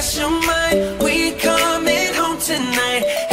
your mind. We coming home tonight.